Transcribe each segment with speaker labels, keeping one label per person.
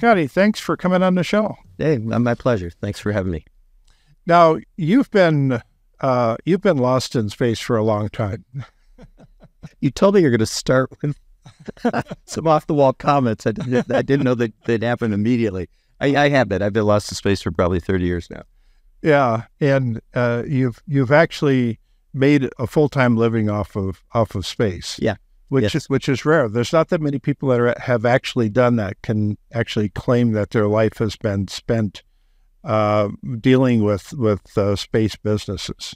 Speaker 1: Scotty, thanks for coming on the show.
Speaker 2: Hey, my pleasure. Thanks for having me.
Speaker 1: Now you've been uh, you've been lost in space for a long time.
Speaker 2: you told me you're going to start with some off the wall comments. I didn't, I didn't know that they'd happen immediately. I, I have been. I've been lost in space for probably 30 years now.
Speaker 1: Yeah, and uh, you've you've actually made a full time living off of off of space.
Speaker 2: Yeah,
Speaker 1: which
Speaker 2: yes.
Speaker 1: is which is rare. There's not that many people that are, have actually done that can actually claim that their life has been spent uh, dealing with with uh, space businesses.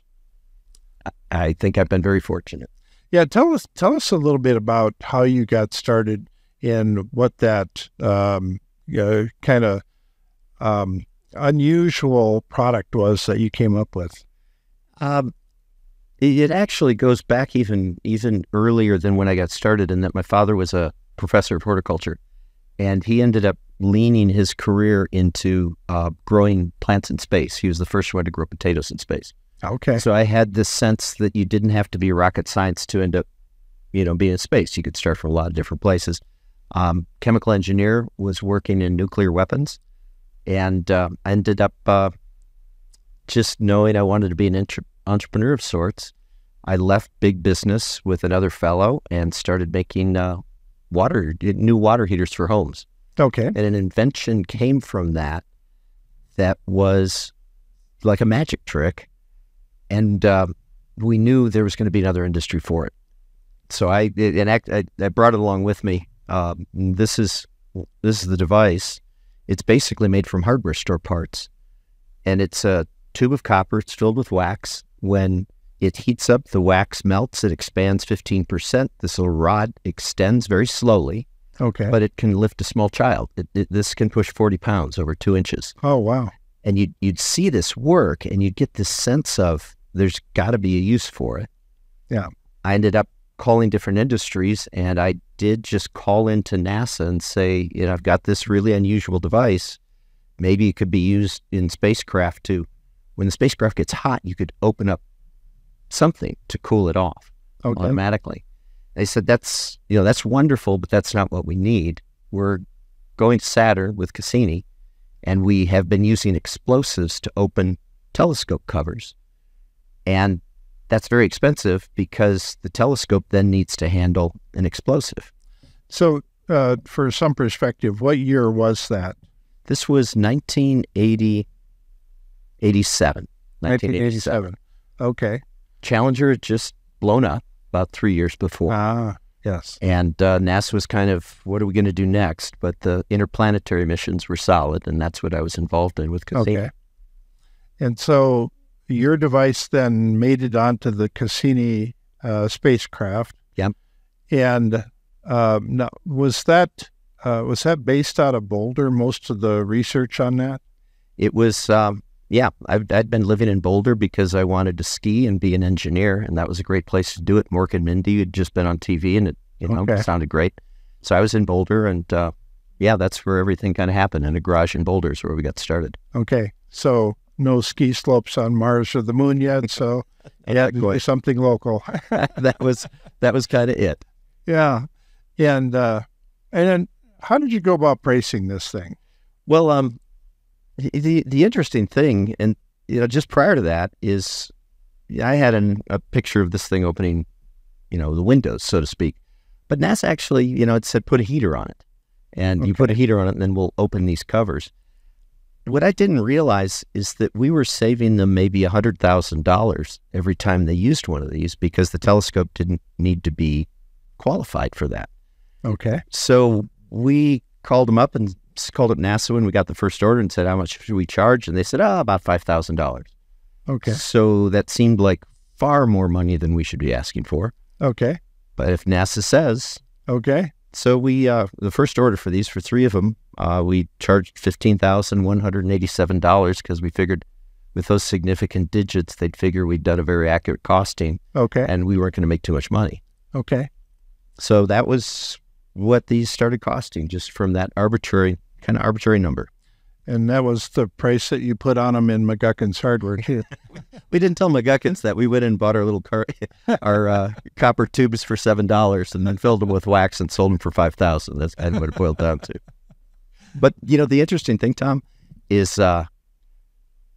Speaker 2: I think I've been very fortunate.
Speaker 1: Yeah, tell us tell us a little bit about how you got started in what that um, you know, kind of um, unusual product was that you came up with.
Speaker 2: Um, it actually goes back even even earlier than when I got started, in that my father was a professor of horticulture, and he ended up leaning his career into uh, growing plants in space. He was the first one to grow potatoes in space.
Speaker 1: Okay.
Speaker 2: So I had this sense that you didn't have to be rocket science to end up, you know, being in space. You could start from a lot of different places. Um, chemical engineer was working in nuclear weapons, and uh, I ended up uh, just knowing I wanted to be an entre- entrepreneur of sorts. I left big business with another fellow and started making uh, water new water heaters for homes.
Speaker 1: Okay.
Speaker 2: And an invention came from that that was like a magic trick. And uh, we knew there was going to be another industry for it. So I and I, I brought it along with me. Um, this is this is the device. It's basically made from hardware store parts, and it's a tube of copper. It's filled with wax. When it heats up, the wax melts. It expands 15%. This little rod extends very slowly
Speaker 1: Okay.
Speaker 2: but it can lift a small child. It, it, this can push 40 pounds over two inches.
Speaker 1: oh wow.
Speaker 2: And you'd, you'd see this work and you'd get this sense of there's got to be a use for it.
Speaker 1: Yeah.
Speaker 2: I ended up calling different industries and I did just call into NASA and say, you know, I've got this really unusual device. Maybe it could be used in spacecraft to, when the spacecraft gets hot, you could open up something to cool it off
Speaker 1: Okay.
Speaker 2: automatically. They said that's you know that's wonderful, but that's not what we need. We're going to Saturn with Cassini, and we have been using explosives to open telescope covers, and that's very expensive because the telescope then needs to handle an explosive.
Speaker 1: So, uh, for some perspective, what year was that?
Speaker 2: This was 1980, 87.
Speaker 1: 1987. Okay.
Speaker 2: Challenger had just blown up about three years before.
Speaker 1: Ah, yes.
Speaker 2: And uh, NASA was kind of, what are we going to do next? But the interplanetary missions were solid, and that's what I was involved in with Cassini.
Speaker 1: Okay. And so your device then made it onto the Cassini uh, spacecraft.
Speaker 2: Yep.
Speaker 1: And um, now, was that uh, was that based out of Boulder? Most of the research on that.
Speaker 2: It was, um, yeah, I've, I'd been living in Boulder because I wanted to ski and be an engineer, and that was a great place to do it. Mork and Mindy had just been on TV, and it you know
Speaker 1: Okay.
Speaker 2: sounded great. So I was in Boulder, and uh, yeah, that's where everything kind of happened in a garage in Boulder is where we got started.
Speaker 1: Okay. So no ski slopes on Mars or the Moon yet. So yeah, something local.
Speaker 2: that was that was kind of it.
Speaker 1: yeah. And uh, and then how did you go about pricing this thing?
Speaker 2: Well, um, the the interesting thing, and you know, just prior to that is, I had an, a picture of this thing opening, you know, the windows, so to speak. But NASA actually, you know, it said put a heater on it, and you put a heater on it, and then we'll open these covers. What I didn't realize is that we were saving them maybe hundred thousand dollars every time they used one of these because the telescope didn't need to be qualified for that.
Speaker 1: Okay.
Speaker 2: So we called them up and called up NASA when we got the first order and said, how much should we charge? And they said, oh, about $5,000.
Speaker 1: Okay.
Speaker 2: So that seemed like far more money than we should be asking for.
Speaker 1: Okay.
Speaker 2: But if NASA says,
Speaker 1: Okay.
Speaker 2: so we, uh, the first order for these, for three of them, uh, we charged $15,187 because we figured with those significant digits, they'd figure we'd done a very accurate costing
Speaker 1: Okay.
Speaker 2: and we weren't going to make too much money.
Speaker 1: Okay.
Speaker 2: So that was what these started costing just from that arbitrary, kind of arbitrary number.
Speaker 1: And that was the price that you put on them in McGuckin's hardware too.
Speaker 2: We didn't tell McGuckins that we went and bought our little car, our uh, copper tubes for seven dollars, and then filled them with wax and sold them for five thousand. That's kind of what it boiled down to. but you know, the interesting thing, Tom, is uh,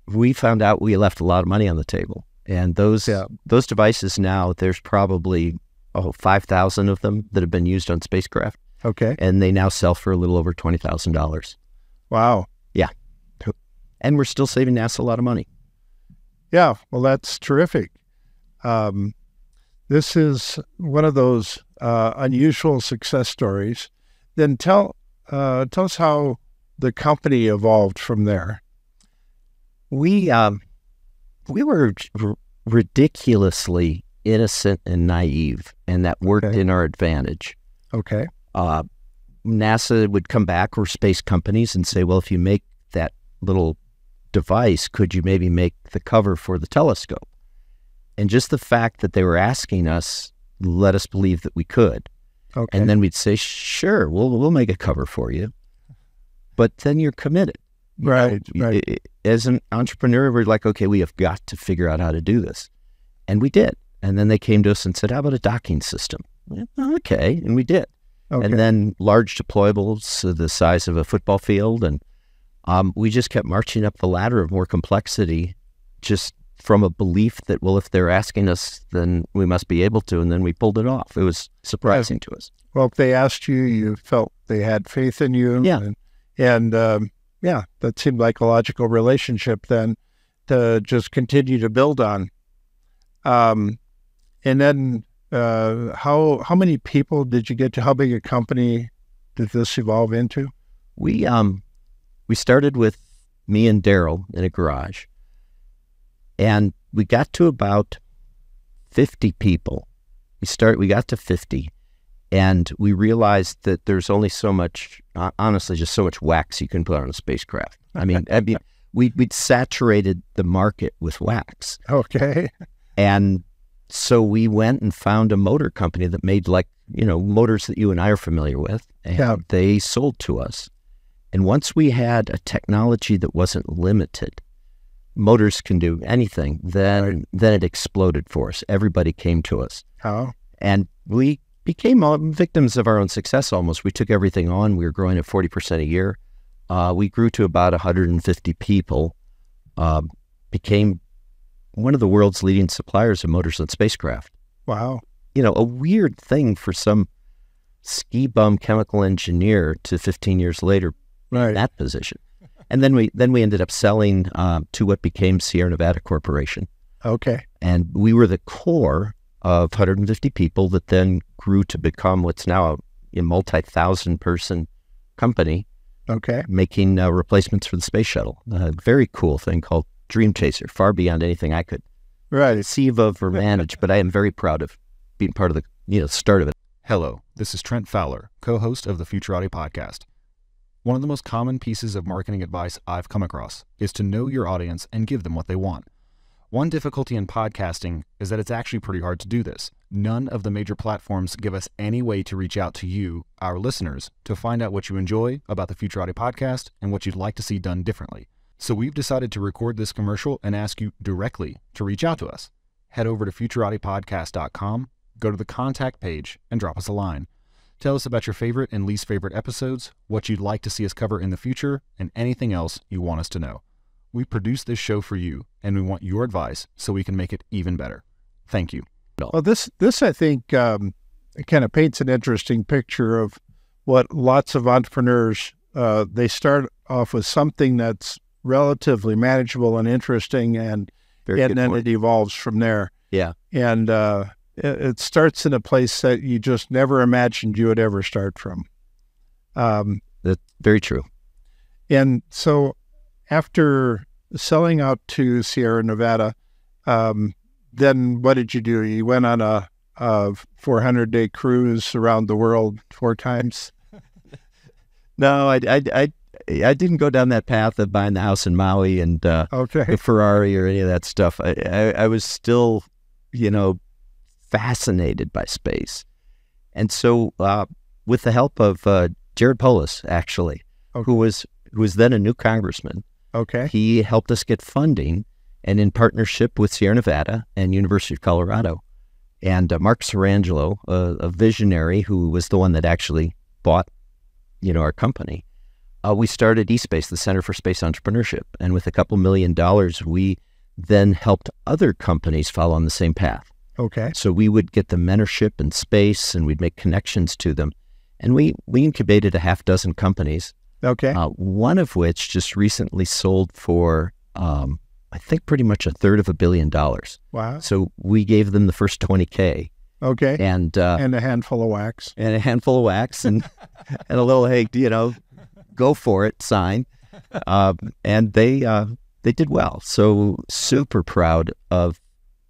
Speaker 2: we found out we left a lot of money on the table, and those
Speaker 1: Yeah.
Speaker 2: those devices now there's probably oh five thousand of them that have been used on spacecraft,
Speaker 1: Okay.
Speaker 2: and they now sell for a little over twenty thousand dollars,
Speaker 1: Wow. Yeah.
Speaker 2: And we're still saving NASA a lot of money.
Speaker 1: Yeah. Well, that's terrific. Um, this is one of those uh, unusual success stories. Then tell uh, tell us how the company evolved from there.
Speaker 2: We um, we were ridiculously innocent and naive, and that worked
Speaker 1: Okay.
Speaker 2: in our advantage.
Speaker 1: Okay.
Speaker 2: Uh, NASA would come back or space companies and say, well, if you make that little device, could you maybe make the cover for the telescope? And just the fact that they were asking us let us believe that we could.
Speaker 1: Okay.
Speaker 2: And then we'd say, sure, we'll, we'll make a cover for you. But then you're committed. You know,
Speaker 1: Right, right.
Speaker 2: i- i- As an entrepreneur, we're like, okay, we have got to figure out how to do this. And we did. And then they came to us and said, how about a docking system? Okay. And we did
Speaker 1: okay.
Speaker 2: and then large deployables the size of a football field. And um, we just kept marching up the ladder of more complexity, just from a belief that, well, if they're asking us, then we must be able to. And then we pulled it off. It was surprising to us.
Speaker 1: well, if they asked you, you felt they had faith in you.
Speaker 2: Yeah.
Speaker 1: And, and um, yeah, that seemed like a logical relationship then to just continue to build on. Um, and then uh, how how many people did you get to? How big a company did this evolve into?
Speaker 2: We um, we started with me and Daryl in a garage, and we got to about fifty people. We start. We got to fifty, and we realized that there's only so much. Uh, honestly, just so much wax you can put on a spacecraft. I mean, I mean, we we'd saturated the market with wax,
Speaker 1: Okay.
Speaker 2: and so we went and found a motor company that made like you know motors that you and I are familiar with, and
Speaker 1: Yeah.
Speaker 2: they sold to us. And once we had a technology that wasn't limited, motors can do anything. Then then it exploded for us. Everybody came to us,
Speaker 1: How?
Speaker 2: and we became uh, victims of our own success. Almost, we took everything on. We were growing at forty percent a year. Uh, we grew to about 150 people. Uh, became one of the world's leading suppliers of motors and spacecraft
Speaker 1: Wow.
Speaker 2: you know, a weird thing for some ski bum chemical engineer to 15 years later
Speaker 1: Right.
Speaker 2: that position. And then we then we ended up selling um, to what became Sierra Nevada Corporation,
Speaker 1: Okay.
Speaker 2: and we were the core of 150 people that then grew to become what's now a, a multi-thousand person company
Speaker 1: Okay.
Speaker 2: making uh, replacements for the space shuttle. A very cool thing called Dream Chaser, far beyond anything I could
Speaker 1: Right.
Speaker 2: conceive of or manage. But I am very proud of being part of the you know start of it.
Speaker 3: Hello, this is Trent Fowler, co host of the Futurati podcast. One of the most common pieces of marketing advice I've come across is to know your audience and give them what they want. One difficulty in podcasting is that it's actually pretty hard to do this. None of the major platforms give us any way to reach out to you, our listeners, to find out what you enjoy about the Futurati podcast and what you'd like to see done differently. So we've decided to record this commercial and ask you directly to reach out to us. Head over to futuratipodcast.com, go to the contact page, and drop us a line. Tell us about your favorite and least favorite episodes, what you'd like to see us cover in the future, and anything else you want us to know. We produce this show for you, and we want your advice so we can make it even better. Thank you.
Speaker 1: Well, this this I think um, kind of paints an interesting picture of what lots of entrepreneurs uh, they start off with something that's relatively manageable and interesting, and
Speaker 2: Very
Speaker 1: and then
Speaker 2: point.
Speaker 1: it evolves from there.
Speaker 2: Yeah.
Speaker 1: and uh, it, it starts in a place that you just never imagined you would ever start from. Um,
Speaker 2: That's very true.
Speaker 1: and so, after selling out to Sierra Nevada, um, then what did you do? You went on a, a 400 day cruise around the world four times.
Speaker 2: No, I, I, I, I didn't go down that path of buying the house in Maui and uh,
Speaker 1: Okay.
Speaker 2: the Ferrari or any of that stuff. I, I, I was still, you know, fascinated by space. And so, uh, with the help of uh, Jared Polis, actually,
Speaker 1: Okay.
Speaker 2: who was who was then a new congressman,
Speaker 1: Okay.
Speaker 2: he helped us get funding, and in partnership with Sierra Nevada and University of Colorado, and uh, Mark Sirangelo, a, a visionary who was the one that actually bought, you know, our company. Uh, we started eSpace, the Center for Space Entrepreneurship. And with a couple million dollars, we then helped other companies follow on the same path.
Speaker 1: Okay.
Speaker 2: So we would get the mentorship in space and we'd make connections to them. And we, we incubated a half dozen companies,
Speaker 1: Okay.
Speaker 2: uh, one of which just recently sold for, um, I think, pretty much a third of a billion dollars.
Speaker 1: wow.
Speaker 2: So we gave them the first 20K
Speaker 1: Okay.
Speaker 2: and, uh,
Speaker 1: and a handful of wax.
Speaker 2: and a handful of wax and, and a little, hey, you know, go for it sign. Uh, and they, uh, they did well. So super proud of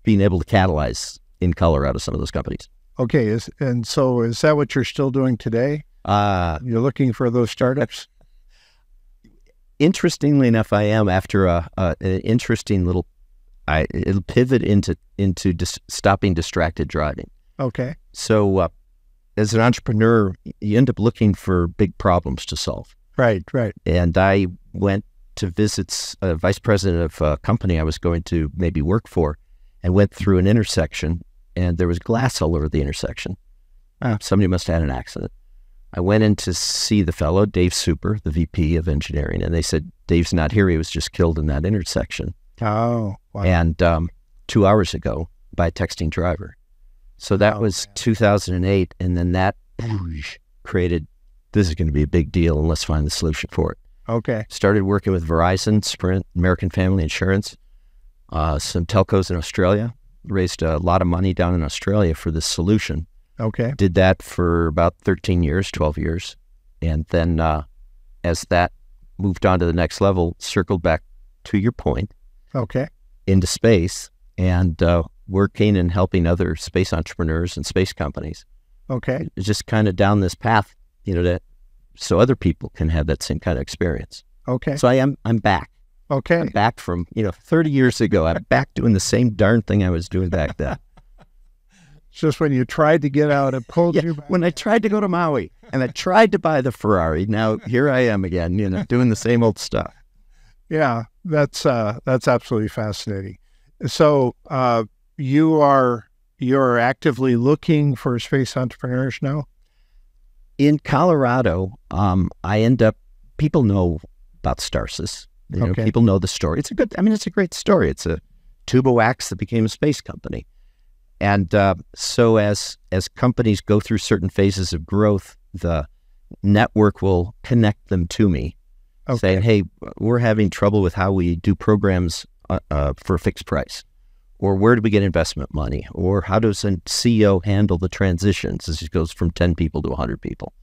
Speaker 2: being able to catalyze in Colorado some of those companies.
Speaker 1: Okay. Is and so is that what you're still doing today?
Speaker 2: Uh,
Speaker 1: You're looking for those startups.
Speaker 2: interestingly enough, I am after a, a an interesting little. I it'll pivot into into dis, stopping distracted driving.
Speaker 1: Okay.
Speaker 2: So, uh, as an entrepreneur, you end up looking for big problems to solve.
Speaker 1: Right. Right.
Speaker 2: And I went to visit a vice president of a company I was going to maybe work for, and went through an intersection, and there was glass all over the intersection. Ah, somebody must have had an accident. I went in to see the fellow, Dave Super, the VP of engineering, and they said, Dave's not here. He was just killed in that intersection.
Speaker 1: Oh. Wow.
Speaker 2: And um, two hours ago by a texting driver. So that
Speaker 1: Oh,
Speaker 2: was
Speaker 1: man.
Speaker 2: 2008. And then that created this is going to be a big deal, and let's find the solution for it.
Speaker 1: Okay.
Speaker 2: Started working with Verizon, Sprint, American Family Insurance, uh, some telcos in Australia. Raised a lot of money down in Australia for this solution
Speaker 1: Okay.
Speaker 2: did that for about 13 years, 12 years. And then uh, as that moved on to the next level, circled back to your point
Speaker 1: Okay.
Speaker 2: into space and uh, working and helping other space entrepreneurs and space companies.
Speaker 1: Okay.
Speaker 2: Just kind of down this path, you know, that so other people can have that same kind of experience.
Speaker 1: Okay.
Speaker 2: So I am, I'm back.
Speaker 1: Okay.
Speaker 2: I'm back from, you know, 30 years ago. I'm back doing the same darn thing I was doing back then.
Speaker 1: It's just when you tried to get out, it pulled
Speaker 2: Yeah,
Speaker 1: you back.
Speaker 2: when I tried to go to Maui and I tried to buy the Ferrari, now here I am again, you know, doing the same old stuff.
Speaker 1: Yeah, that's uh, that's absolutely fascinating. So uh, you are you're actively looking for space entrepreneurs now.
Speaker 2: In Colorado, um, I end up, people know about Starsys. You know,
Speaker 1: Okay.
Speaker 2: people know the story. It's a good, I mean, it's a great story. It's a tube of wax that became a space company. And uh, so as as companies go through certain phases of growth, the network will connect them to me
Speaker 1: Okay.
Speaker 2: saying, "Hey, we're having trouble with how we do programs uh, uh, for a fixed price, or where do we get investment money, or how does a CEO handle the transitions as it goes from ten people to hundred people?"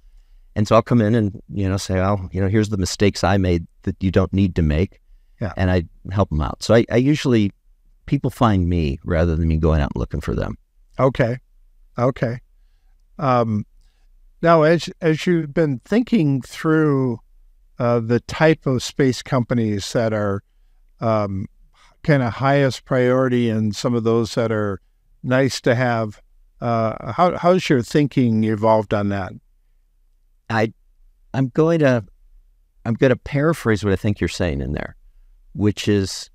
Speaker 2: And so I'll come in and you know say, "Oh, you know, here's the mistakes I made that you don't need to make,"
Speaker 1: Yeah.
Speaker 2: and I help them out. So I, I usually people find me rather than me going out and looking for them.
Speaker 1: Okay, okay. Um, now, as as you've been thinking through uh, the type of space companies that are um, kind of highest priority, and some of those that are nice to have, uh, how how's your thinking evolved on that?
Speaker 2: I I'm going to I'm going to paraphrase what I think you're saying in there, which is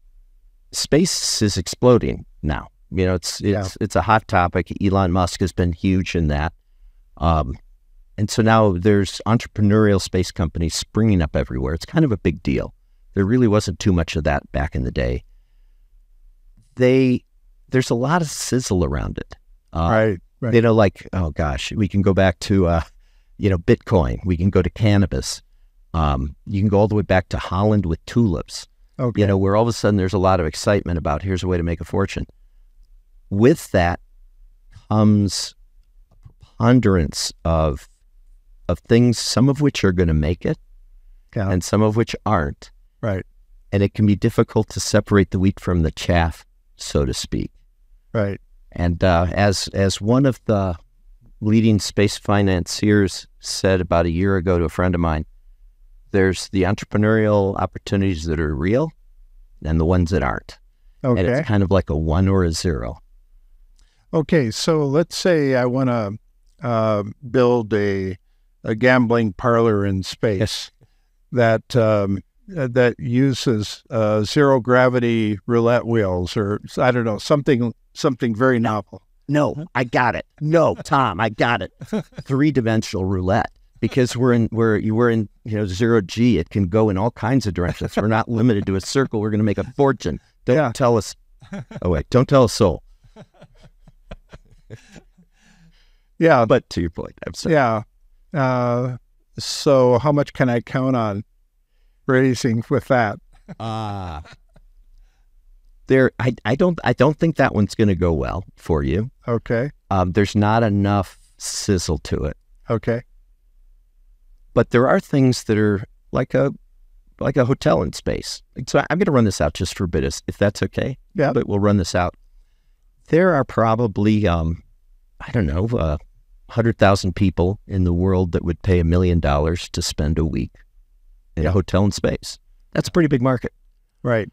Speaker 2: space is exploding now. You know, it's
Speaker 1: Yeah.
Speaker 2: it's it's a hot topic. Elon Musk has been huge in that. Um, and so now there's entrepreneurial space companies springing up everywhere. It's kind of a big deal. There really wasn't too much of that back in the day. They there's a lot of sizzle around it. Uh,
Speaker 1: right, right.
Speaker 2: you know, like, oh gosh, we can go back to, uh, you know, Bitcoin. We can go to cannabis. Um, you can go all the way back to Holland with tulips.
Speaker 1: Okay,
Speaker 2: You know, where all of a sudden there's a lot of excitement about here's a way to make a fortune. With that comes a preponderance of of things, some of which are going to make it,
Speaker 1: Yeah.
Speaker 2: and some of which aren't.
Speaker 1: Right.
Speaker 2: And it can be difficult to separate the wheat from the chaff, so to speak.
Speaker 1: right.
Speaker 2: And uh, as as one of the leading space financiers said about a year ago to a friend of mine, there's the entrepreneurial opportunities that are real, and the ones that aren't.
Speaker 1: Okay.
Speaker 2: And it's kind of like a one or a zero.
Speaker 1: okay. So let's say I want to uh, build a a gambling parlor in space that um, that uses uh, zero gravity roulette wheels, or I don't know something something very novel.
Speaker 2: No, I got it. No, Tom, I got it. Three dimensional roulette. because we're in we're you were in you know zero G. It can go in all kinds of directions. We're not limited to a circle. We're going to make a fortune. Don't
Speaker 1: Yeah.
Speaker 2: tell us. Oh wait, don't tell us soul.
Speaker 1: Yeah,
Speaker 2: But to your point, I'm sorry.
Speaker 1: yeah. Uh, so how much can I count on raising with that?
Speaker 2: Ah. There, I, I don't, I don't think that one's going to go well for you.
Speaker 1: Okay,
Speaker 2: Um, there's not enough sizzle to it,
Speaker 1: okay,
Speaker 2: but there are things that are like a, like a hotel in space. So I'm going to run this out just for a bit, if if that's okay.
Speaker 1: Yeah.
Speaker 2: But we'll run this out. There are probably, um, I don't know, uh, hundred thousand people in the world that would pay a million dollars to spend a week in
Speaker 1: Yeah.
Speaker 2: a hotel in space. That's a pretty big market.
Speaker 1: right.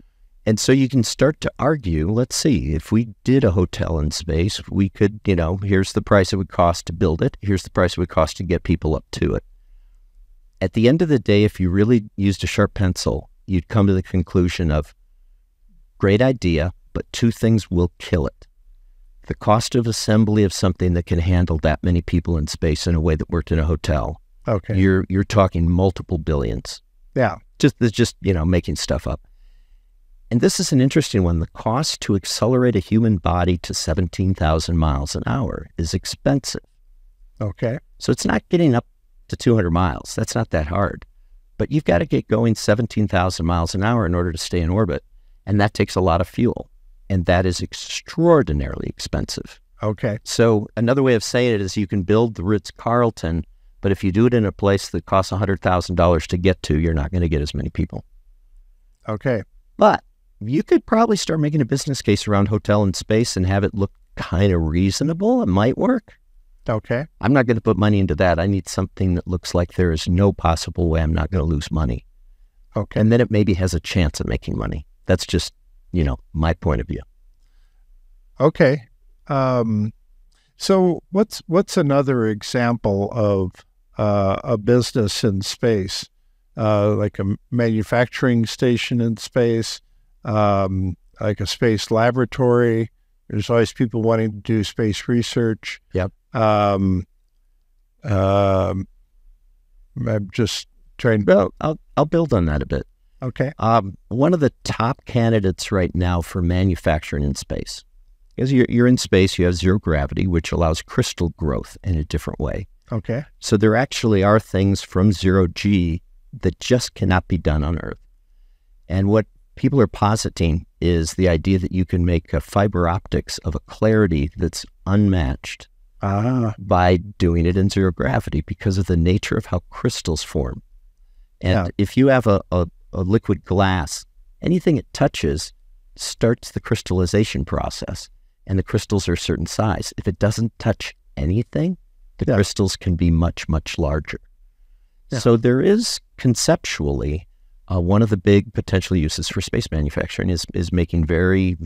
Speaker 2: And so you can start to argue, let's see, if we did a hotel in space, we could, you know, here's the price it would cost to build it, here's the price it would cost to get people up to it. At the end of the day, if you really used a sharp pencil, you'd come to the conclusion of great idea, but two things will kill it. The cost of assembly of something that can handle that many people in space in a way that worked in a hotel.
Speaker 1: Okay,
Speaker 2: You're you're talking multiple billions
Speaker 1: yeah,
Speaker 2: just just you know making stuff up. And this is an interesting one. The cost to accelerate a human body to seventeen thousand miles an hour is expensive.
Speaker 1: okay,
Speaker 2: So it's not getting up to two hundred miles. That's not that hard. But you've got to get going seventeen thousand miles an hour in order to stay in orbit, and that takes a lot of fuel, and that is extraordinarily expensive.
Speaker 1: okay,
Speaker 2: So another way of saying it is you can build the Ritz Carlton, but if you do it in a place that costs hundred thousand dollars to get to, you're not going to get as many people.
Speaker 1: okay,
Speaker 2: But you could probably start making a business case around hotel and space and have it look kind of reasonable. It might work.
Speaker 1: okay,
Speaker 2: I'm not going to put money into that. I need something that looks like there is no possible way I'm not going to lose money.
Speaker 1: okay.
Speaker 2: And then it maybe has a chance of making money. That's just, you know, my point of view.
Speaker 1: Okay. Um, so what's what's another example of uh, a business in space, uh, like a manufacturing station in space, um, like a space laboratory? There's always people wanting to do space research.
Speaker 2: Yep.
Speaker 1: Um, um, I'm just trying.
Speaker 2: Well, I'll, I'll build on that a bit.
Speaker 1: Okay.
Speaker 2: Um, one of the top candidates right now for manufacturing in space is you're, you're in space, you have zero gravity, which allows crystal growth in a different way.
Speaker 1: Okay.
Speaker 2: So there actually are things from zero G that just cannot be done on Earth. And what people are positing is the idea that you can make a fiber optics of a clarity that's unmatched
Speaker 1: Ah.
Speaker 2: by doing it in zero gravity because of the nature of how crystals form. And
Speaker 1: Yeah.
Speaker 2: if you have a, a, a liquid glass, anything it touches starts the crystallization process, and the crystals are a certain size. If it doesn't touch anything, the
Speaker 1: Yeah.
Speaker 2: crystals can be much, much larger.
Speaker 1: Yeah.
Speaker 2: So there is conceptually uh, one of the big potential uses for space manufacturing is is making very,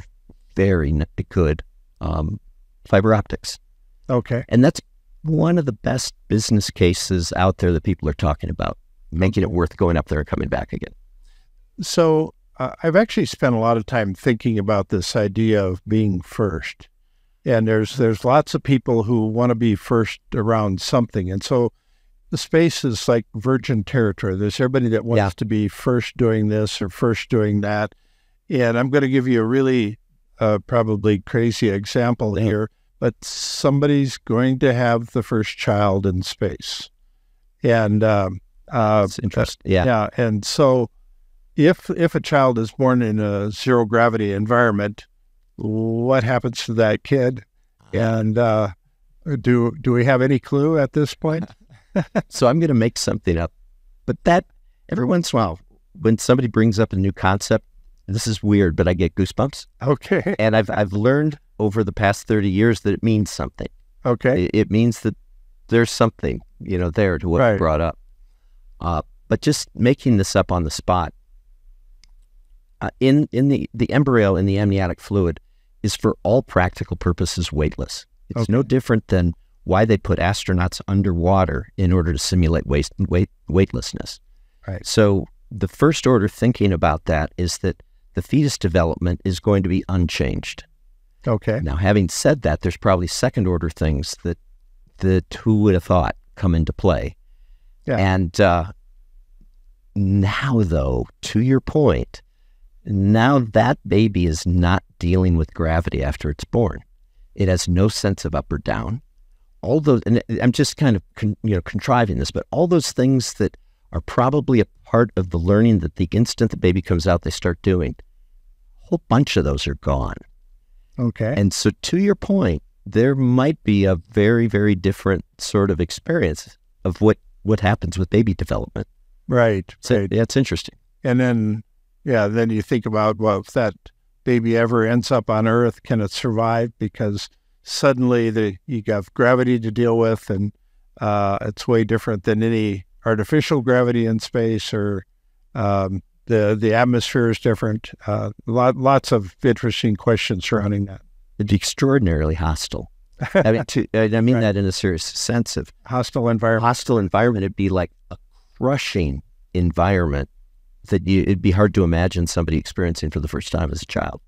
Speaker 2: very good um, fiber optics.
Speaker 1: Okay.
Speaker 2: And that's one of the best business cases out there that people are talking about, making it worth going up there and coming back again.
Speaker 1: So uh, I've actually spent a lot of time thinking about this idea of being first, and there's there's lots of people who want to be first around something, and so the space is like virgin territory. There's everybody that wants
Speaker 2: Yeah.
Speaker 1: to be first doing this or first doing that, and I'm going to give you a really uh, probably crazy example
Speaker 2: Yeah.
Speaker 1: here, but somebody's going to have the first child in space, and um, uh,
Speaker 2: interesting. Yeah.
Speaker 1: yeah, and so if if a child is born in a zero gravity environment, what happens to that kid? And uh, do do we have any clue at this point?
Speaker 2: So I'm going to make something up. But that, every once in a while, when somebody brings up a new concept, this is weird, but I get goosebumps.
Speaker 1: Okay,
Speaker 2: And I've, I've learned over the past 30 years that it means something.
Speaker 1: okay,
Speaker 2: It, it means that there's something, you know, there to what
Speaker 1: Right.
Speaker 2: brought up. Uh, but just making this up on the spot, uh, in in the the embryo in the amniotic fluid is for all practical purposes weightless. It's no different than why they put astronauts underwater in order to simulate waste, weight, weightlessness.
Speaker 1: Right.
Speaker 2: So the first order thinking about that is that the fetus development is going to be unchanged.
Speaker 1: okay,
Speaker 2: Now, having said that, there's probably second order things that that who would have thought come into play.
Speaker 1: Yeah.
Speaker 2: And uh, now, though, to your point, now that baby is not dealing with gravity after it's born. It has no sense of up or down. All those, and I'm just kind of con, you know contriving this, but all those things that are probably a part of the learning that the instant the baby comes out, they start doing. A whole bunch of those are gone.
Speaker 1: Okay.
Speaker 2: And so, to your point, there might be a very, very different sort of experience of what what happens with baby development.
Speaker 1: right.
Speaker 2: So,
Speaker 1: right.
Speaker 2: yeah, it's interesting.
Speaker 1: And then, yeah, then you think about, well, if that baby ever ends up on Earth, can it survive? Because suddenly the you have gravity to deal with, and uh, it's way different than any artificial gravity in space, or um, the the atmosphere is different. Uh, lot, lots of interesting questions surrounding that.
Speaker 2: It'd be extraordinarily hostile. I mean, to, I I mean
Speaker 1: Right.
Speaker 2: that in a serious sense of
Speaker 1: Hostile environment.
Speaker 2: hostile environment. It'd be like a crushing environment that you, it'd be hard to imagine somebody experiencing for the first time as a child.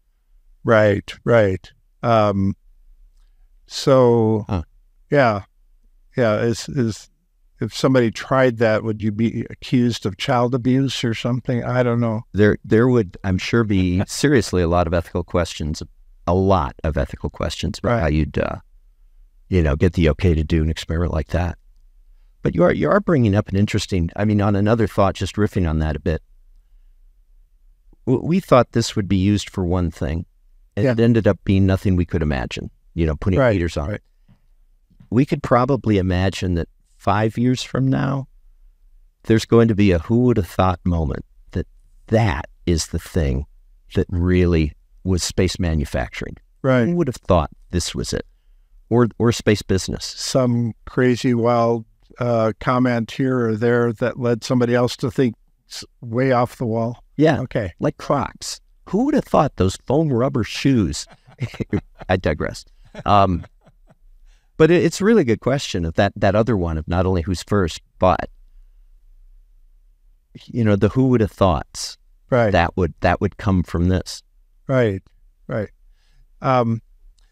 Speaker 1: Right, right. Um, so,
Speaker 2: Huh.
Speaker 1: yeah, yeah. Is is if somebody tried that, would you be accused of child abuse or something? I don't know.
Speaker 2: There, there would, I'm sure, be seriously a lot of ethical questions, a lot of ethical questions about
Speaker 1: Right.
Speaker 2: how you'd, uh, you know, get the okay to do an experiment like that. But you are, you are bringing up an interesting. I mean, on another thought, just riffing on that a bit. We thought this would be used for one thing, and
Speaker 1: Yeah.
Speaker 2: it ended up being nothing we could imagine. You know, putting
Speaker 1: Right,
Speaker 2: heaters on.
Speaker 1: right.
Speaker 2: We could probably imagine that five years from now, there's going to be a who would have thought moment that that is the thing that really was space manufacturing.
Speaker 1: Right.
Speaker 2: Who would have thought this was it, or or space business?
Speaker 1: Some crazy, wild uh, comment here or there that led somebody else to think s- way off the wall.
Speaker 2: Yeah,
Speaker 1: Okay.
Speaker 2: like Crocs. Who would have thought those foam rubber shoes? I digress. Um, but it, it's a really good question of that that other one of not only who's first, but you know the who would have thoughts
Speaker 1: Right.
Speaker 2: that would that would come from this.
Speaker 1: Right, right. Um,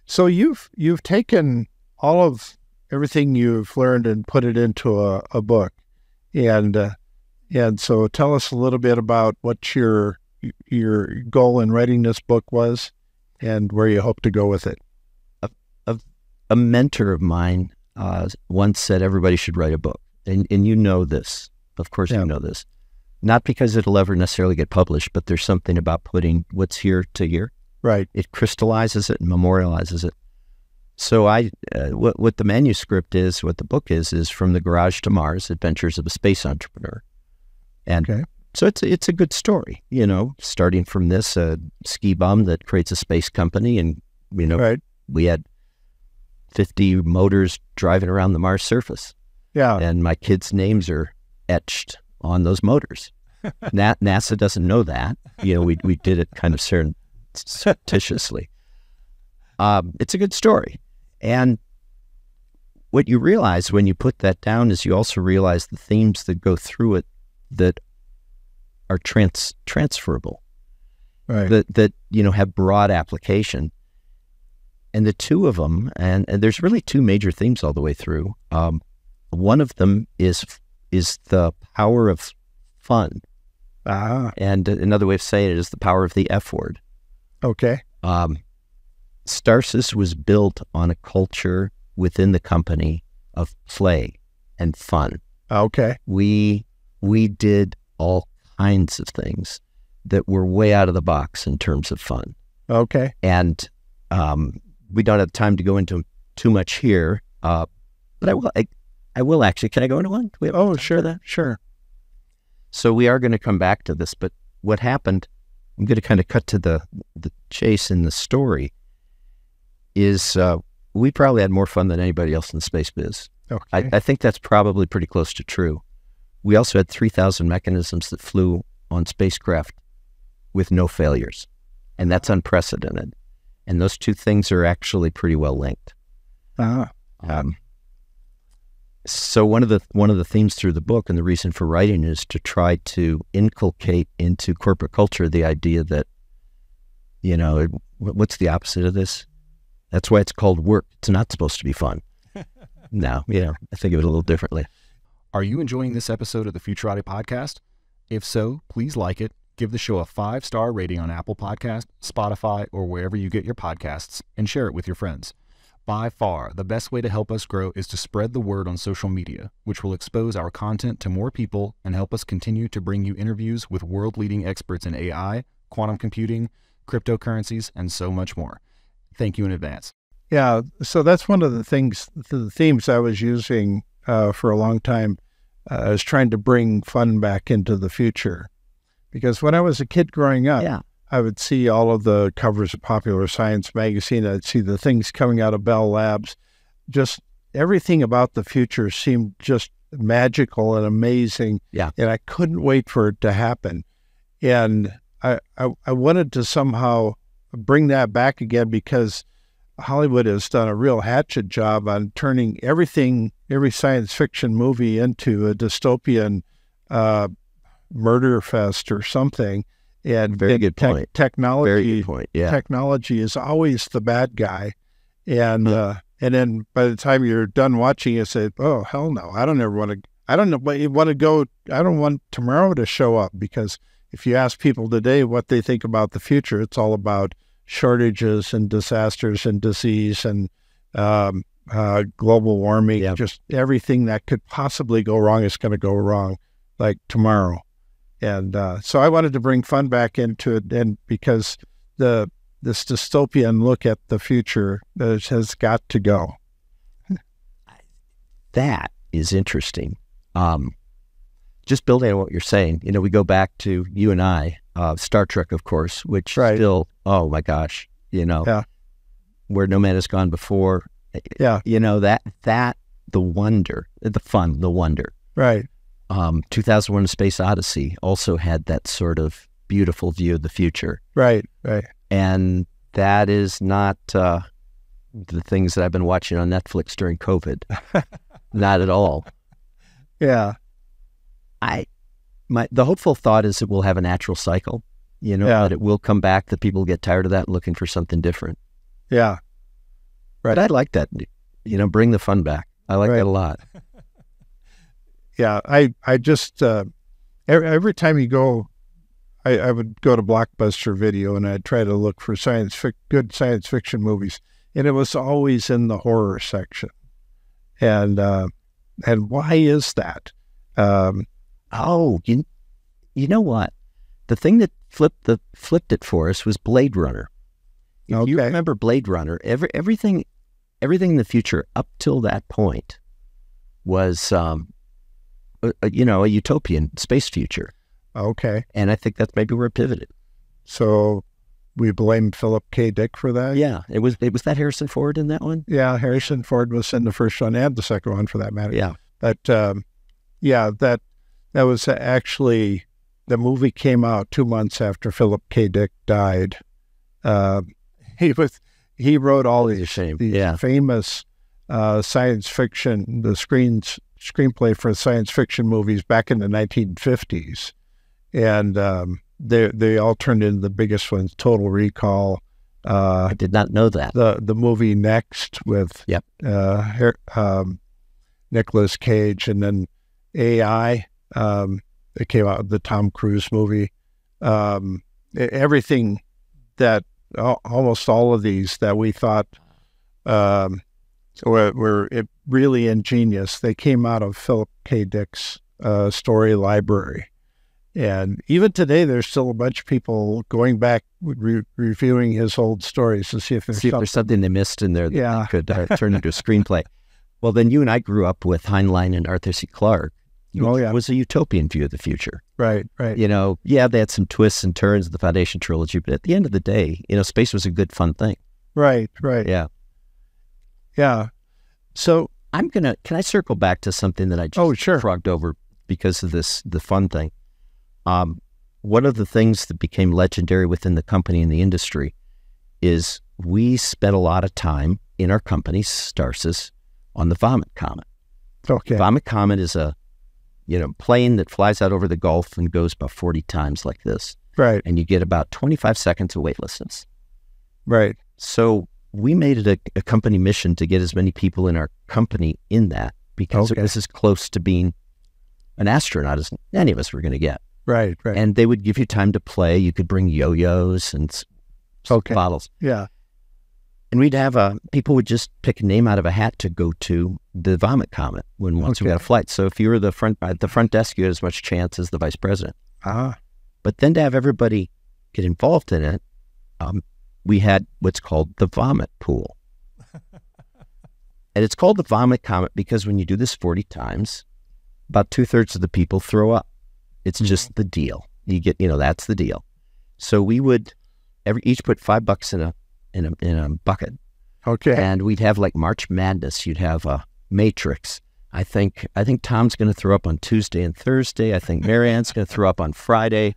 Speaker 1: so you've you've taken all of everything you've learned and put it into a, a book, and uh, and so tell us a little bit about what your your goal in writing this book was, and where you hope to go with it.
Speaker 2: a mentor of mine uh, once said everybody should write a book, and and you know this, of course
Speaker 1: Yeah.
Speaker 2: you know this, not because it'll ever necessarily get published, but there's something about putting what's here to here.
Speaker 1: Right.
Speaker 2: It crystallizes it and memorializes it. So I, uh, what what the manuscript is, what the book is, is from the garage to Mars: Adventures of a Space Entrepreneur, and
Speaker 1: Okay.
Speaker 2: so it's it's a good story, you know, starting from this uh, ski bum that creates a space company, and you know
Speaker 1: Right.
Speaker 2: we had 50 motors driving around the Mars surface,
Speaker 1: Yeah.
Speaker 2: and my kids' names are etched on those motors. Na- NASA doesn't know that. You know, we, we did it kind of surreptitiously. Um, it's a good story. And what you realize when you put that down is you also realize the themes that go through it that are trans- transferable
Speaker 1: Right.
Speaker 2: that that you know have broad application. And the two of them, and, and there's really two major themes all the way through. Um, one of them is is the power of fun,
Speaker 1: ah.
Speaker 2: and another way of saying it is the power of the F word.
Speaker 1: Okay.
Speaker 2: Um, Starsys was built on a culture within the company of play and fun.
Speaker 1: Okay.
Speaker 2: We we did all kinds of things that were way out of the box in terms of fun.
Speaker 1: Okay.
Speaker 2: and um, we don't have time to go into too much here. Uh, but I will. I, I will actually. Can I go into one? Do we have
Speaker 1: Oh, sure.
Speaker 2: that?
Speaker 1: Sure.
Speaker 2: So we are going to come back to this. But what happened? I'm going to kind of cut to the the chase in the story. Is uh, we probably had more fun than anybody else in the space biz.
Speaker 1: Okay.
Speaker 2: I, I think that's probably pretty close to true. We also had 3,000 mechanisms that flew on spacecraft with no failures, and that's unprecedented. And those two things are actually pretty well linked.
Speaker 1: ah.
Speaker 2: Um, so one of the one of the themes through the book and the reason for writing is to try to inculcate into corporate culture the idea that you know it, what's the opposite of this? That's why it's called work. It's not supposed to be fun. no, you know, I think of it a little differently.
Speaker 3: Are you enjoying this episode of the Futurati podcast? If so, please like it, give the show a five star rating on Apple Podcast, Spotify, or wherever you get your podcasts, and share it with your friends. By far, the best way to help us grow is to spread the word on social media, which will expose our content to more people and help us continue to bring you interviews with world leading experts in AI, quantum computing, cryptocurrencies, and so much more. Thank you in advance.
Speaker 1: Yeah, so that's one of the things, the themes I was using uh, for a long time. Uh, I was trying to bring fun back into the future. Because when I was a kid growing up,
Speaker 2: Yeah.
Speaker 1: I would see all of the covers of Popular Science magazine. I'd see the things coming out of Bell Labs. Just everything about the future seemed just magical and amazing.
Speaker 2: Yeah.
Speaker 1: And I couldn't wait for it to happen. And I, I, I wanted to somehow bring that back again because Hollywood has done a real hatchet job on turning everything, every science fiction movie into a dystopian uh, murder fest or something. And
Speaker 2: Very good
Speaker 1: tech-
Speaker 2: point. Very
Speaker 1: Technology,
Speaker 2: good point. Yeah.
Speaker 1: technology is always the bad guy, and uh, and then by the time you're done watching, you say, "Oh hell no! I don't ever want to. I don't know. But you want to go. I don't want tomorrow to show up because if you ask people today what they think about the future, it's all about shortages and disasters and disease and um, uh, global warming.
Speaker 2: Yeah.
Speaker 1: Just everything that could possibly go wrong is going to go wrong, like tomorrow. And uh, so I wanted to bring fun back into it, and because the this dystopian look at the future uh, has got to go.
Speaker 2: That is interesting. Um, just building on what you're saying, you know, we go back to you and I, uh, Star Trek, of course, which
Speaker 1: Right.
Speaker 2: still, oh my gosh, you know,
Speaker 1: Yeah.
Speaker 2: where no man has gone before.
Speaker 1: Yeah.
Speaker 2: You know, that, that, the wonder, the fun, the wonder.
Speaker 1: Right.
Speaker 2: Um, 2001 Space Odyssey also had that sort of beautiful view of the future.
Speaker 1: Right. Right.
Speaker 2: And that is not uh, the things that I've been watching on Netflix during COVID. not at all.
Speaker 1: Yeah.
Speaker 2: I my the hopeful thought is it will have a natural cycle. You know,
Speaker 1: Yeah.
Speaker 2: that it will come back, that people get tired of that and looking for something different.
Speaker 1: Yeah.
Speaker 2: But I like that. You know, bring the fun back. I like
Speaker 1: Right.
Speaker 2: that a lot.
Speaker 1: Yeah. I I just uh, every, every time you go, I, I would go to Blockbuster Video and I'd try to look for science fic- good science fiction movies, and it was always in the horror section. And uh, and why is that? Um,
Speaker 2: Oh, you you know what? The thing that flipped the flipped it for us was Blade Runner. If you remember Blade Runner, every everything everything in the future up till that point was um a, a- you know, a utopian space future.
Speaker 1: okay.
Speaker 2: And I think that's maybe where it pivoted.
Speaker 1: So we blame Philip K. Dick for that.
Speaker 2: Yeah. It was it was that Harrison Ford in that one?
Speaker 1: Yeah, Harrison Ford was in the first one and the second one for that matter.
Speaker 2: Yeah.
Speaker 1: But um, yeah, that that was actually the movie came out two months after Philip K. Dick died. Uh, he was he wrote all these, these
Speaker 2: Yeah.
Speaker 1: famous uh, science fiction the screens screenplay for science fiction movies back in the 1950s, and um, they they all turned into the biggest ones. Total Recall. Uh,
Speaker 2: I did not know that.
Speaker 1: the the movie Next with
Speaker 2: Yep.
Speaker 1: uh, Her- um, Nicolas Cage, and then AI. Um, it came out of the Tom Cruise movie. Um, everything that almost all of these that we thought um, were, were it really ingenious. They came out of Philip K. Dick's uh, story library. And even today, there's still a bunch of people going back, re- reviewing his old stories to see if there's
Speaker 2: See if
Speaker 1: something.
Speaker 2: there's something they missed in there that
Speaker 1: Yeah.
Speaker 2: could uh, turn into a screenplay. Well, then you and I grew up with Heinlein and Arthur C. Clarke.
Speaker 1: Oh, yeah.
Speaker 2: was a utopian view of the future.
Speaker 1: Right, right.
Speaker 2: You know, yeah, they had some twists and turns of the Foundation trilogy, but at the end of the day, you know, space was a good, fun thing.
Speaker 1: Right, right.
Speaker 2: Yeah.
Speaker 1: Yeah. So,
Speaker 2: I'm gonna. Can I circle back to something that I just
Speaker 1: Oh, sure.
Speaker 2: shrugged over because of this the fun thing? Um, one of the things that became legendary within the company and the industry is we spent a lot of time in our company, Starsys, on the Vomit Comet.
Speaker 1: okay.
Speaker 2: Vomit Comet is a you know plane that flies out over the Gulf and goes about 40 times like this,
Speaker 1: Right,
Speaker 2: and you get about 25 seconds of weightlessness.
Speaker 1: right.
Speaker 2: So we made it a, a company mission to get as many people in our company in that because
Speaker 1: Okay.
Speaker 2: it was as close to being
Speaker 4: an astronaut as any of us were going to get.
Speaker 1: Right, right.
Speaker 4: And they would give you time to play. You could bring yo-yos and
Speaker 1: Okay.
Speaker 4: bottles.
Speaker 1: yeah.
Speaker 4: And we'd have a people would just pick a name out of a hat to go to the vomit comet when once we got a flight. So if you were the front at the front desk, you had as much chance as the vice president.
Speaker 1: Ah,
Speaker 4: But then to have everybody get involved in it, um, we had what's called the vomit pool. and it's called the vomit comet because when you do this 40 times, about two thirds of the people throw up. It's just the deal. You get, you know, that's the deal. So we would every each put five bucks in a in a in a bucket,
Speaker 1: okay.
Speaker 4: and we'd have like March Madness. You'd have a Matrix. I think I think Tom's going to throw up on Tuesday and Thursday. I think Marianne's going to throw up on Friday,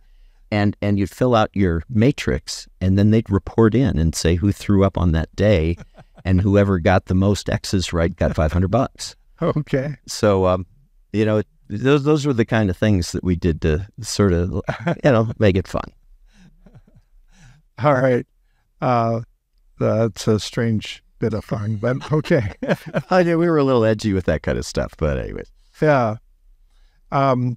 Speaker 4: and and you'd fill out your Matrix, and then they'd report in and say who threw up on that day, and whoever got the most X's right got five hundred bucks.
Speaker 1: Okay.
Speaker 4: So um, you know those those were the kind of things that we did to sort of you know make it fun.
Speaker 1: All right. Uh, that's a strange bit of fun, but okay.
Speaker 4: I know we were a little edgy with that kind of stuff, but anyways.
Speaker 1: yeah. Um,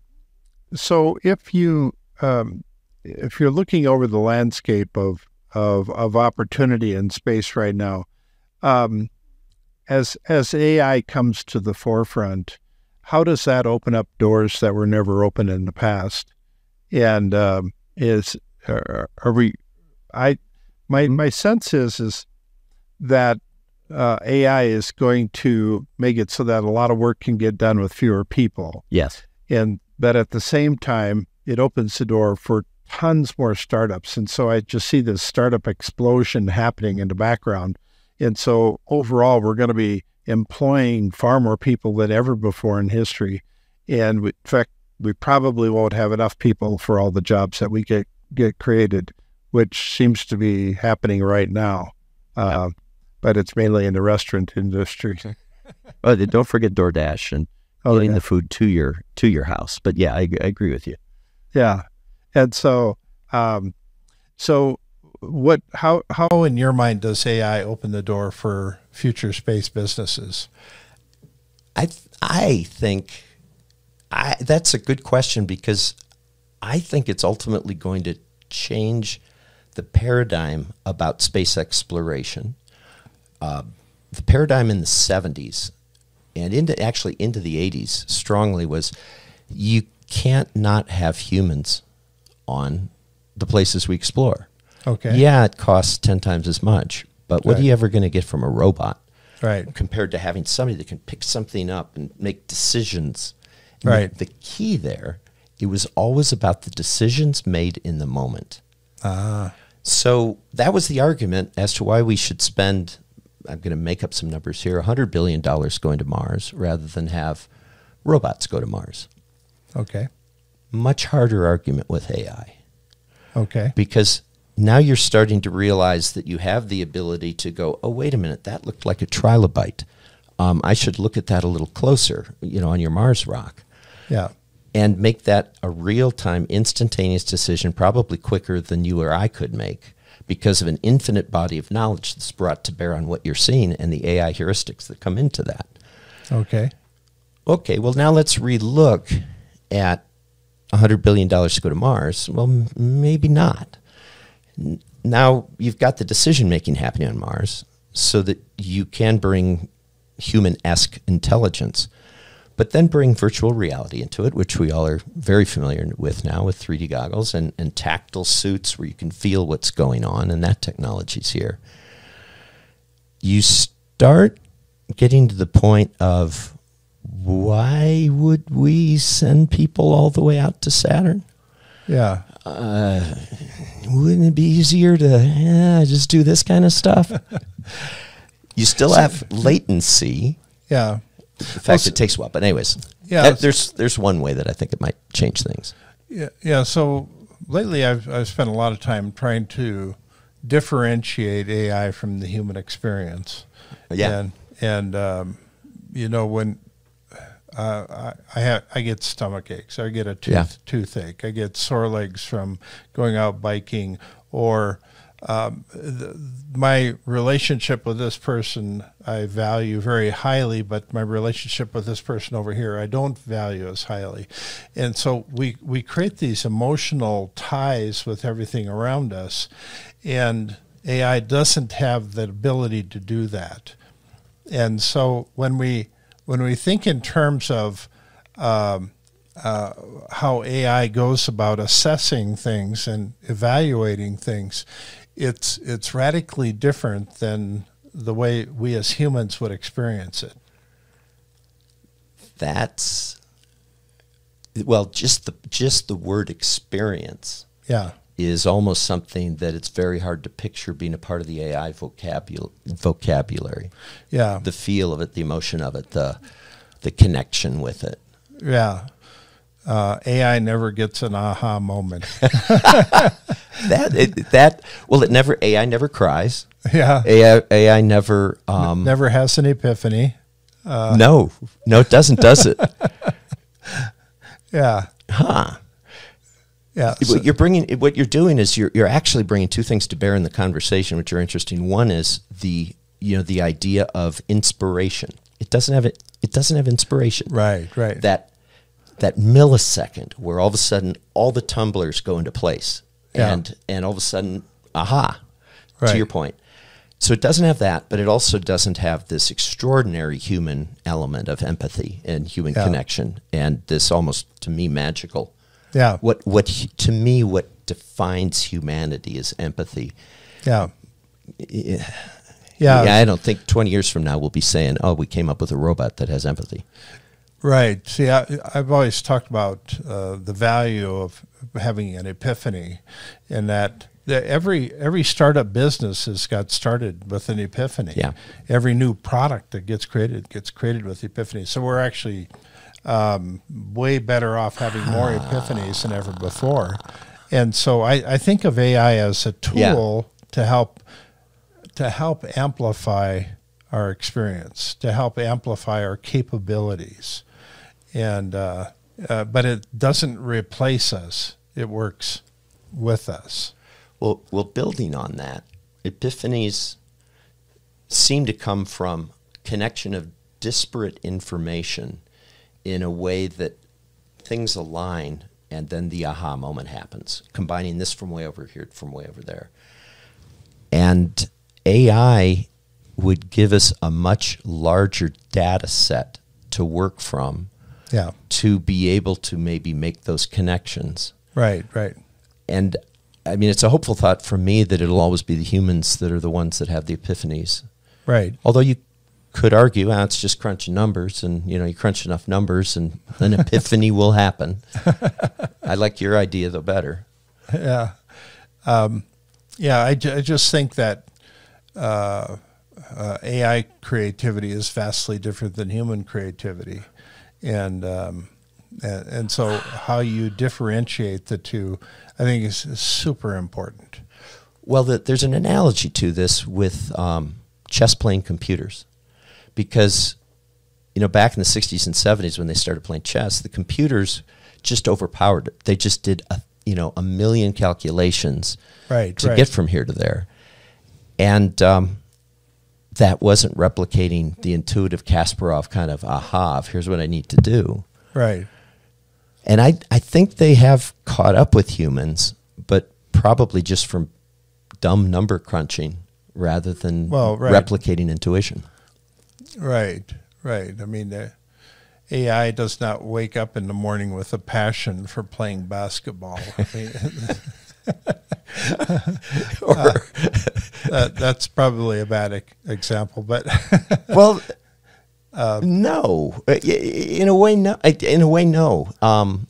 Speaker 1: so if you um, if you're looking over the landscape of of of opportunity in space right now, um, as as AI comes to the forefront, how does that open up doors that were never open in the past? And um, is are, are we? I my my sense is is that uh, AI is going to make it so that a lot of work can get done with fewer people,
Speaker 4: Yes.
Speaker 1: and but at the same time, it opens the door for tons more startups. And so I just see this startup explosion happening in the background. And so overall, we're going to be employing far more people than ever before in history. And we- in fact, we probably won't have enough people for all the jobs that we get get created, which seems to be happening right now. Uh, but it's mainly in the restaurant industry.
Speaker 4: Oh, don't forget DoorDash and
Speaker 1: Oh,
Speaker 4: getting
Speaker 1: yeah.
Speaker 4: the food to your to your house. But yeah, I, I agree with you.
Speaker 1: Yeah, and so, um, so what? How how in your mind does AI open the door for future space businesses?
Speaker 2: I th- I think I that's a good question because I think it's ultimately going to change the paradigm about space exploration. Uh, the paradigm in the '70s and into actually into the '80s strongly was you can't not have humans on the places we explore.
Speaker 1: Okay,
Speaker 2: Yeah, it costs ten times as much, but what
Speaker 1: Right.
Speaker 2: are you ever going to get from a robot?
Speaker 1: right,
Speaker 2: compared to having somebody that can pick something up and make decisions. And
Speaker 1: Right.
Speaker 2: The, the key there, it was always about the decisions made in the moment.
Speaker 1: ah,
Speaker 2: So that was the argument as to why we should spend, I'm going to make up some numbers here, $100 billion going to Mars rather than have robots go to Mars.
Speaker 1: okay,
Speaker 2: Much harder argument with AI
Speaker 1: okay,
Speaker 2: because now you're starting to realize that you have the ability to go, oh, wait a minute, that looked like a trilobite. Um, I should look at that a little closer, you know, on your Mars rock,
Speaker 1: yeah,
Speaker 2: and make that a real time, instantaneous decision, probably quicker than you or I could make because of an infinite body of knowledge that's brought to bear on what you're seeing and the AI heuristics that come into that.
Speaker 1: okay,
Speaker 2: Okay, well, now let's relook at $100 billion to go to Mars. Well, m- maybe not. N- Now you've got the decision making happening on Mars so that you can bring human esque intelligence, but then bring virtual reality into it, which we all are very familiar with now with 3D goggles and, and tactile suits where you can feel what's going on, and that technology's here. You start getting to the point of why would we send people all the way out to Saturn?
Speaker 1: yeah,
Speaker 2: Uh, wouldn't it be easier to yeah, just do this kind of stuff? you still have latency.
Speaker 1: yeah,
Speaker 2: In fact,
Speaker 1: Well,
Speaker 2: it takes a while. But anyways,
Speaker 1: Yeah,
Speaker 2: that- there's there's one way that I think it might change things.
Speaker 1: yeah, yeah. So lately, I've I've spent a lot of time trying to differentiate AI from the human experience.
Speaker 2: Yeah.
Speaker 1: and and um, you know when uh, I I, have, I get stomach aches, I get a tooth
Speaker 2: Yeah.
Speaker 1: toothache, I get sore legs from going out biking, or um, my relationship with this person I value very highly, but my relationship with this person over here I don't value as highly. And so we, we create these emotional ties with everything around us, and AI doesn't have the ability to do that. And so when we when we think in terms of um, uh, how AI goes about assessing things and evaluating things, it's it's radically different than the way we as humans would experience it.
Speaker 2: That's well, just the just the word experience.
Speaker 1: Yeah.
Speaker 2: Is almost something that it's very hard to picture being a part of the AI vocabul- vocabulary.
Speaker 1: Yeah.
Speaker 2: The feel of it, the emotion of it, the the connection with it.
Speaker 1: Yeah. Uh, AI never gets an aha moment.
Speaker 2: that it, that well, it never AI never cries.
Speaker 1: Yeah.
Speaker 2: AI AI never um,
Speaker 1: never has an epiphany.
Speaker 2: Uh, no, no, it doesn't, does it?
Speaker 1: yeah.
Speaker 2: Huh.
Speaker 1: Yeah.
Speaker 2: So. What you're bringing, what you're doing is you're you're actually bringing two things to bear in the conversation, which are interesting. One is the you know the idea of inspiration. It doesn't have it. It doesn't have inspiration.
Speaker 1: Right. Right.
Speaker 2: That that millisecond where all of a sudden all the tumblers go into place,
Speaker 1: yeah.
Speaker 2: and and all of a sudden, aha, right. to your point. So it doesn't have that, but it also doesn't have this extraordinary human element of empathy and human yeah. connection, and this almost to me magical.
Speaker 1: Yeah.
Speaker 2: What what to me what defines humanity is empathy.
Speaker 1: Yeah.
Speaker 2: Yeah. Yeah. I don't think 20 years from now we'll be saying, "Oh, we came up with a robot that has empathy."
Speaker 1: Right. See, I, have always talked about uh, the value of having an epiphany, in that every every startup business has got started with an epiphany.
Speaker 2: Yeah.
Speaker 1: Every new product that gets created gets created with epiphany. So we're actually um, way better off having more epiphanies than ever before. And so I, I think of AI as a tool yeah. to help to help amplify our experience, to help amplify our capabilities and uh, uh, but it doesn't replace us. It works with us.
Speaker 2: Well, well, building on that, epiphanies seem to come from connection of disparate information in a way that things align and then the aha moment happens, combining this from way over here from way over there. And AI would give us a much larger data set to work from
Speaker 1: yeah.
Speaker 2: to be able to maybe make those connections.
Speaker 1: Right, right.
Speaker 2: And I mean, it's a hopeful thought for me that it'll always be the humans that are the ones that have the epiphanies.
Speaker 1: Right.
Speaker 2: Although you could argue, ah, it's just crunching numbers, and you know, you crunch enough numbers, and an epiphany will happen. I like your idea though better.
Speaker 1: Yeah, um, yeah. I, I just think that uh, uh, AI creativity is vastly different than human creativity and um, and, and so how you differentiate the two, I think, is, is super important.
Speaker 2: Well, the, there's an analogy to this with um, chess playing computers, because you know back in the 60s and 70s when they started playing chess, the computers just overpowered it. They just did a you know a million calculations
Speaker 1: right,
Speaker 2: to
Speaker 1: right.
Speaker 2: get from here to there, and um, that wasn't replicating the intuitive Kasparov kind of aha, here's what I need to do.
Speaker 1: Right.
Speaker 2: And I, I think they have caught up with humans, but probably just from dumb number crunching rather than
Speaker 1: well, right.
Speaker 2: replicating intuition.
Speaker 1: Right, right. I mean, the AI does not wake up in the morning with a passion for playing basketball. or uh, that, that's probably a bad e- example, but
Speaker 2: well, um, no, uh, in a way, no. In a way, no, um,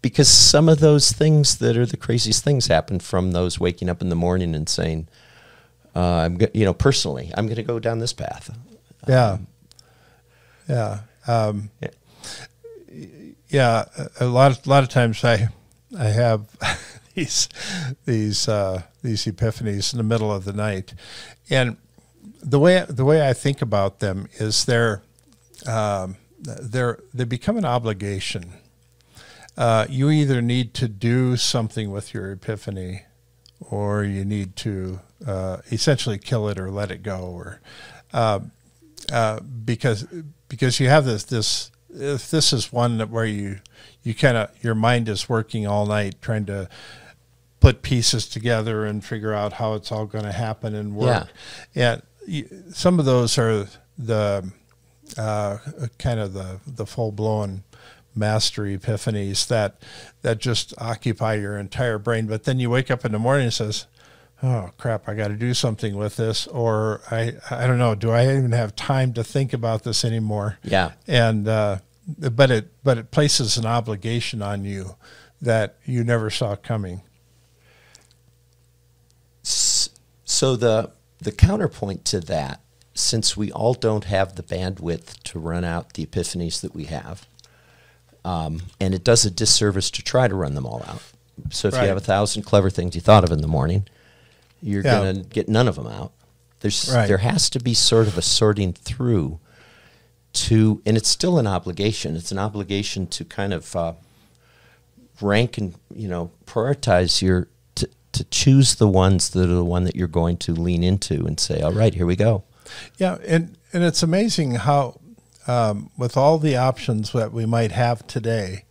Speaker 2: because some of those things that are the craziest things happen from those waking up in the morning and saying, uh, "I'm," you know, personally, I'm going to go down this path.
Speaker 1: Yeah, um, yeah, um, yeah. yeah. A lot, a lot of times, I, I have these these uh, these epiphanies in the middle of the night, and the way the way I think about them is they're um, they're they become an obligation. Uh, you either need to do something with your epiphany, or you need to uh, essentially kill it or let it go, or uh, uh, because because you have this this if this is one that where you you kind of your mind is working all night trying to put pieces together and figure out how it's all going to happen and work. Yeah. And some of those are the uh, kind of the the full blown master epiphanies that that just occupy your entire brain. But then you wake up in the morning and says, "Oh crap, I got to do something with this," or I I don't know, do I even have time to think about this anymore?
Speaker 2: Yeah.
Speaker 1: And uh, but it but it places an obligation on you that you never saw coming.
Speaker 2: So the the counterpoint to that, since we all don't have the bandwidth to run out the epiphanies that we have, um, and it does a disservice to try to run them all out. So if
Speaker 1: Right.
Speaker 2: you have a thousand clever things you thought of in the morning, you're
Speaker 1: Yeah.
Speaker 2: going to get none of them out. There's
Speaker 1: Right.
Speaker 2: there has to be sort of a sorting through to, and it's still an obligation. It's an obligation to kind of uh, rank and you know prioritize your to, choose the ones that are the one that you're going to lean into and say, all right, here we go.
Speaker 1: Yeah, and and it's amazing how um, with all the options that we might have today,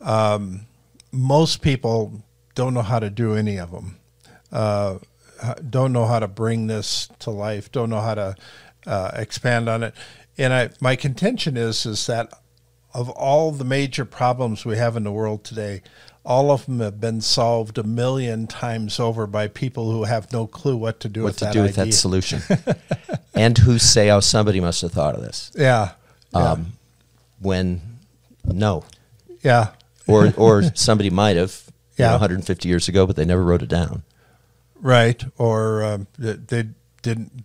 Speaker 1: um, most people don't know how to do any of them. Uh, don't know how to bring this to life. Don't know how to uh, expand on it. And I, my contention is is that of all the major problems we have in the world today, all of them have been solved a million times over by people who have no clue what to do
Speaker 2: What
Speaker 1: with
Speaker 2: to
Speaker 1: that
Speaker 2: do with
Speaker 1: idea.
Speaker 2: that solution, and who say, oh, somebody must have thought of this.
Speaker 1: Yeah. Yeah.
Speaker 2: Um, when no,
Speaker 1: yeah.
Speaker 2: or or somebody might have, you know,
Speaker 1: Yeah.
Speaker 2: 150 years ago, but they never wrote it down.
Speaker 1: Right. Or um, they, they didn't.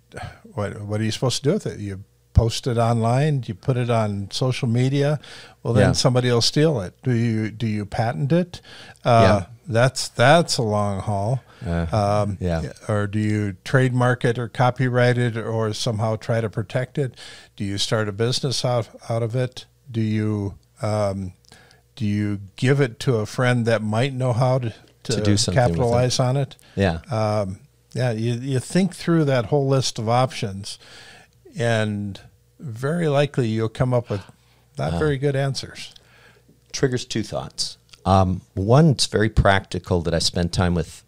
Speaker 1: What, what are you supposed to do with it? You post it online. You put it on social media. Well, then
Speaker 2: Yeah.
Speaker 1: somebody will steal it. Do you do you patent it? Uh,
Speaker 2: Yeah.
Speaker 1: That's that's a long haul.
Speaker 2: Uh,
Speaker 1: Um,
Speaker 2: yeah.
Speaker 1: Or do you trademark it or copyright it or somehow try to protect it? Do you start a business out out of it? Do you um, do you give it to a friend that might know how to, to,
Speaker 2: To do something with it.
Speaker 1: capitalize on it?
Speaker 2: Yeah.
Speaker 1: Um, yeah, you, you think through that whole list of options, and very likely you'll come up with not very good answers.
Speaker 2: triggers two thoughts. Um, one, it's very practical that I spend time with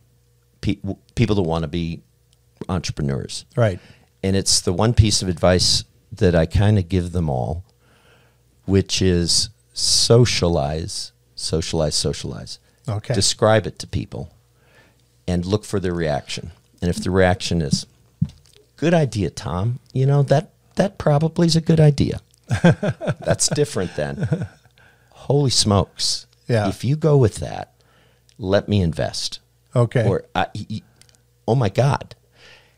Speaker 2: pe- people that want to be entrepreneurs.
Speaker 1: Right.
Speaker 2: And it's the one piece of advice that I kind of give them all, which is socialize, socialize, socialize.
Speaker 1: Okay.
Speaker 2: Describe it to people and look for their reaction. And if the reaction is, good idea, Tom, you know, that, that probably is a good idea. That's different than, holy smokes.
Speaker 1: Yeah.
Speaker 2: If you go with that, let me invest.
Speaker 1: okay.
Speaker 2: Or, I, oh my God,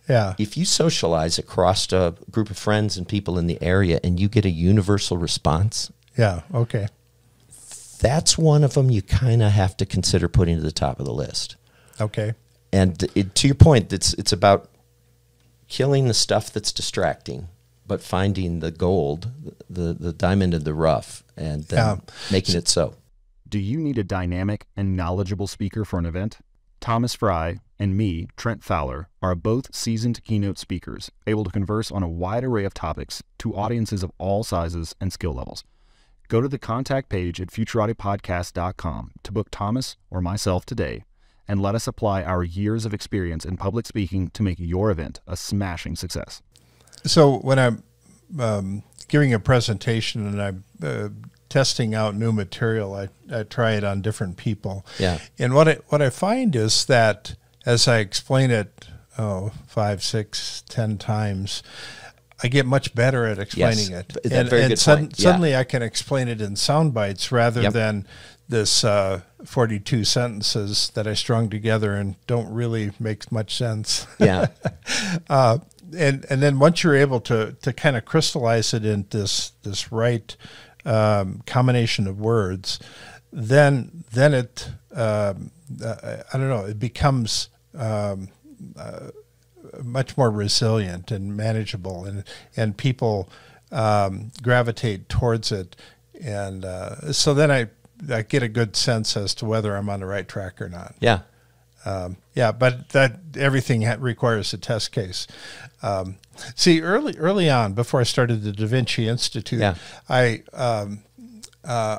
Speaker 1: yeah.
Speaker 2: if you socialize across a group of friends and people in the area and you get a universal response,
Speaker 1: Yeah. Okay.
Speaker 2: that's one of them you kind of have to consider putting to the top of the list.
Speaker 1: Okay.
Speaker 2: And uh, it, to your point, it's it's about killing the stuff that's distracting, but finding the gold, the the diamond in the rough, and then
Speaker 1: Yeah.
Speaker 2: making it so.
Speaker 3: Do you need a dynamic and knowledgeable speaker for an event? Thomas Frey and me, Trent Fowler, are both seasoned keynote speakers, able to converse on a wide array of topics to audiences of all sizes and skill levels. Go to the contact page at futuratipodcast.com to book Thomas or myself today and let us apply our years of experience in public speaking to make your event a smashing success.
Speaker 1: So when I'm um, giving a presentation and I'm uh, testing out new material, I, I try it on different people.
Speaker 2: Yeah.
Speaker 1: And what I what I find is that as I explain it, oh, five, six, ten times, I get much better at explaining
Speaker 2: Yes.
Speaker 1: it. And
Speaker 2: very
Speaker 1: and
Speaker 2: good
Speaker 1: sud-
Speaker 2: point. Yeah.
Speaker 1: suddenly I can explain it in sound bites rather
Speaker 2: Yep.
Speaker 1: than this uh, 42 sentences that I strung together and don't really make much sense
Speaker 2: Yeah,
Speaker 1: uh, and and then once you're able to to kind of crystallize it in this this right um, combination of words, then then it um, uh, I don't know it becomes um, uh, much more resilient and manageable, and and people um, gravitate towards it, and uh, so then I I get a good sense as to whether I'm on the right track or not.
Speaker 2: yeah.
Speaker 1: um, yeah, but that everything ha- requires a test case. Um, see, early early on, before I started the Da Vinci Institute,
Speaker 2: Yeah.
Speaker 1: I. Um, uh,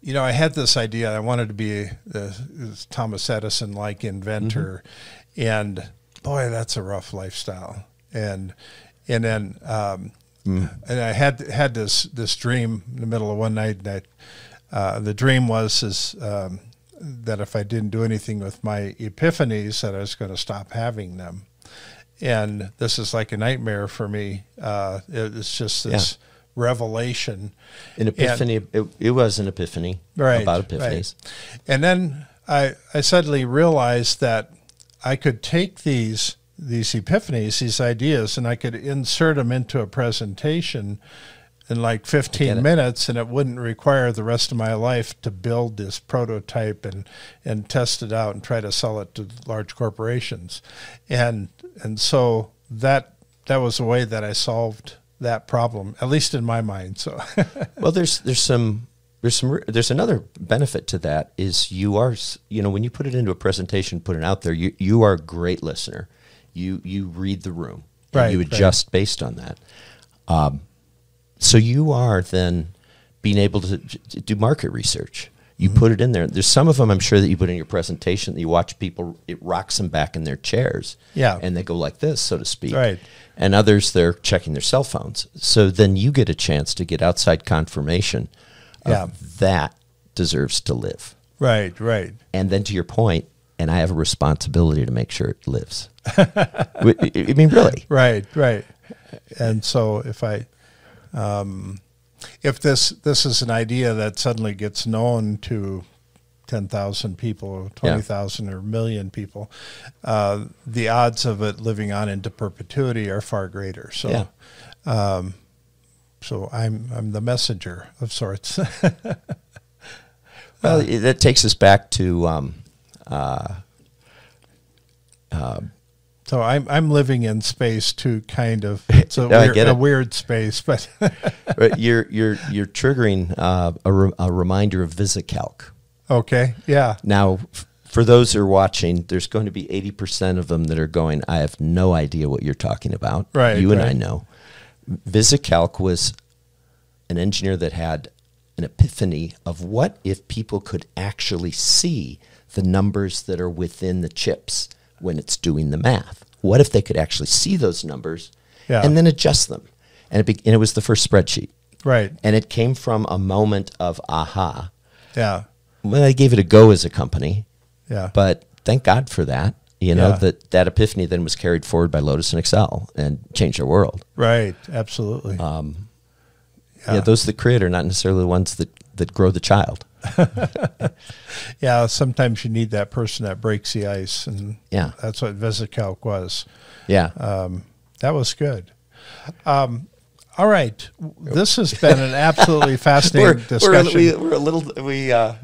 Speaker 1: you know, I had this idea. I wanted to be a, a Thomas Edison like inventor, and boy, that's a rough lifestyle. And and then um, and I had had this this dream in the middle of one night. And I, uh, the dream was is um, that if I didn't do anything with my epiphanies, that I was going to stop having them. And this is like a nightmare for me. Uh, it- it's just this revelation.
Speaker 2: An epiphany. it, it was an epiphany
Speaker 1: Right,
Speaker 2: about
Speaker 1: right.
Speaker 2: epiphanies.
Speaker 1: And then I, I suddenly realized that I could take these these epiphanies, these ideas, and I could insert them into a presentation in like 15
Speaker 2: it.
Speaker 1: minutes, and it wouldn't require the rest of my life to build this prototype and and test it out and try to sell it to large corporations. And and so that that was a way that I solved that problem, at least in my mind. So
Speaker 2: Well, there's there's some there's some there's another benefit to that is you are you know when you put it into a presentation, put it out there, you you are a great listener. You you read the room, and
Speaker 1: Right,
Speaker 2: You
Speaker 1: right.
Speaker 2: adjust based on that. Um, so you are then being able to, to do market research. You
Speaker 1: Mm-hmm.
Speaker 2: put it in there. There's some of them I'm sure that you put in your presentation that you watch people. It rocks them back in their chairs.
Speaker 1: Yeah.
Speaker 2: and they go like this, so to speak.
Speaker 1: Right.
Speaker 2: And others they're checking their cell phones. So then you get a chance to get outside confirmation
Speaker 1: Yeah.
Speaker 2: that deserves to live.
Speaker 1: right, right.
Speaker 2: And then to your point, and I have a responsibility to make sure it lives. I mean, really.
Speaker 1: Right, right. And so if I, um, if this this is an idea that suddenly gets known to ten thousand people, twenty thousand, or a million people, uh, the odds of it living on into perpetuity are far greater. So,
Speaker 2: Yeah.
Speaker 1: So I'm I'm the messenger of sorts.
Speaker 2: Well, it- that takes us back to um,
Speaker 1: so I'm I'm living in space too, kind of. It's a,
Speaker 2: No,
Speaker 1: weird, a weird space, but
Speaker 2: Right, you're you're you're triggering uh, a, re- a reminder of VisiCalc.
Speaker 1: okay, yeah,
Speaker 2: Now, f- for those who are watching, there's going to be eighty percent of them that are going. I have no idea what you're talking about.
Speaker 1: Right,
Speaker 2: you and I know. VisiCalc was an engineer that had an epiphany of what if people could actually see the numbers that are within the chips when it's doing the math. What if they could actually see those numbers
Speaker 1: Yeah.
Speaker 2: and then adjust them? And it, and it was the first spreadsheet.
Speaker 1: right,
Speaker 2: And it came from a moment of aha.
Speaker 1: yeah,
Speaker 2: Well, I gave it a go as a company,
Speaker 1: yeah,
Speaker 2: but thank God for that. You know,
Speaker 1: Yeah.
Speaker 2: that, that epiphany then was carried forward by Lotus and Excel and changed our world.
Speaker 1: right, absolutely.
Speaker 2: Yeah. those that create are not necessarily the ones that, that grow the child.
Speaker 1: Yeah, sometimes you need that person that breaks the ice, and
Speaker 2: Yeah.
Speaker 1: that's what VisiCalc was.
Speaker 2: Yeah.
Speaker 1: Um, that was good. Um, all right, this has been an absolutely fascinating discussion.
Speaker 2: we, we're a little, we, uh,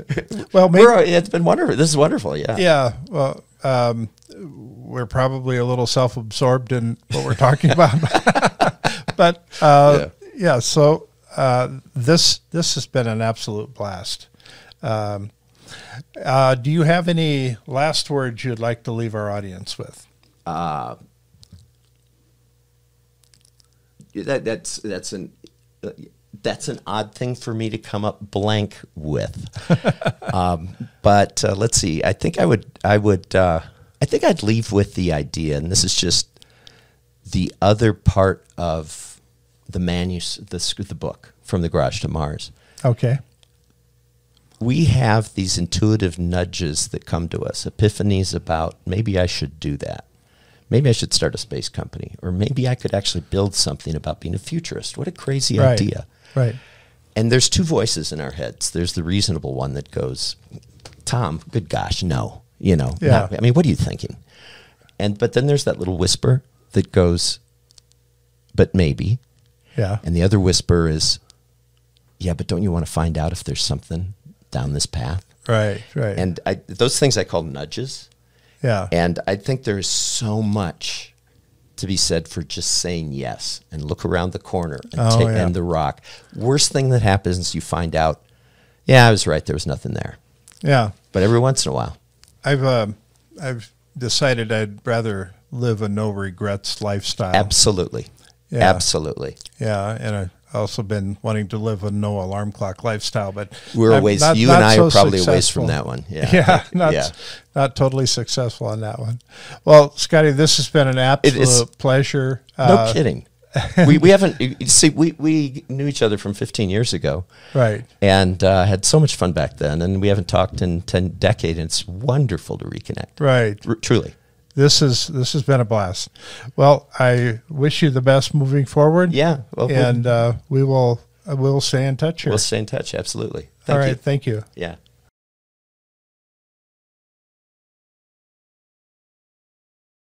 Speaker 1: well, maybe,
Speaker 2: we're, it's been wonderful. This is wonderful. Yeah.
Speaker 1: yeah. Well, um, we're probably a little self-absorbed in what we're talking about, but uh, yeah. So uh, this this has been an absolute blast. Um, uh, do you have any last words you'd like to leave our audience with?
Speaker 2: That, that's, that's an, uh, that's an odd thing for me to come up blank with. um, but uh, let's see. I think I would, I would, uh, I think I'd leave with the idea, and this is just the other part of the manus, the, the book from the garage to Mars.
Speaker 1: Okay.
Speaker 2: we have these intuitive nudges that come to us, epiphanies about maybe I should do that. Maybe I should start a space company, or maybe I could actually build something about being a futurist. What a crazy
Speaker 1: Right.
Speaker 2: idea.
Speaker 1: Right.
Speaker 2: And there's two voices in our heads. There's the reasonable one that goes, Tom, good gosh, no. You know,
Speaker 1: Yeah.
Speaker 2: not- I mean, what are you thinking? And but then there's that little whisper that goes, but maybe.
Speaker 1: Yeah.
Speaker 2: And the other whisper is, yeah, but don't you want to find out if there's something down this path?
Speaker 1: Right. Right.
Speaker 2: And I, those things I call nudges.
Speaker 1: yeah.
Speaker 2: And I think there is so much to be said for just saying yes and look around the corner and,
Speaker 1: Oh,
Speaker 2: take,
Speaker 1: yeah.
Speaker 2: and the rock. Worst thing that happens is you find out, yeah, I was right. There was nothing there.
Speaker 1: yeah.
Speaker 2: But every once in a while,
Speaker 1: I've uh, I've decided I'd rather live a no regrets lifestyle.
Speaker 2: Absolutely.
Speaker 1: Yeah.
Speaker 2: Absolutely.
Speaker 1: Yeah, and I've also been wanting to live a no alarm clock lifestyle, but
Speaker 2: We're a
Speaker 1: I'm
Speaker 2: ways.
Speaker 1: not-
Speaker 2: you
Speaker 1: not
Speaker 2: and I
Speaker 1: so
Speaker 2: are probably a ways from that one. Yeah.
Speaker 1: Yeah, not
Speaker 2: yeah.
Speaker 1: not totally successful on that one. Well, Scotty, this has been an absolute
Speaker 2: is-
Speaker 1: pleasure.
Speaker 2: No
Speaker 1: Uh,
Speaker 2: kidding. we we haven't see we we knew each other from 15 years ago
Speaker 1: Right.
Speaker 2: and uh, had so much fun back then and we haven't talked in 10 decades and it's wonderful to reconnect.
Speaker 1: Right.
Speaker 2: R- truly.
Speaker 1: This is this has been a blast. Well, I wish you the best moving forward.
Speaker 2: Yeah. Well,
Speaker 1: and uh, we will uh, we'll stay in touch here.
Speaker 2: we'll stay in touch absolutely.
Speaker 1: All
Speaker 2: Thank
Speaker 1: right.
Speaker 2: you.
Speaker 1: Thank you.
Speaker 2: Yeah.